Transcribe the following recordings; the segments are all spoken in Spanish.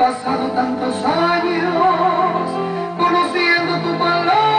pasado tantos años conociendo tu palabra,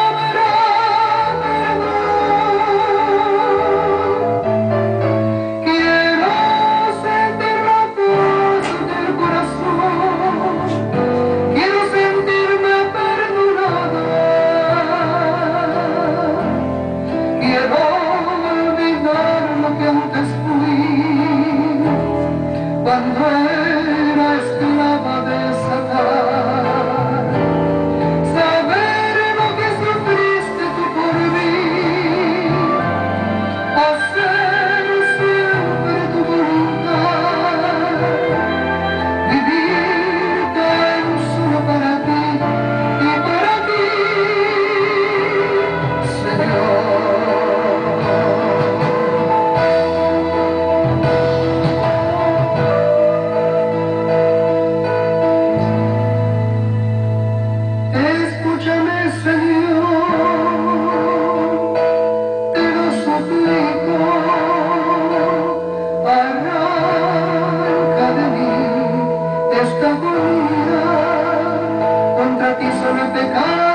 contra ti solo he pecado.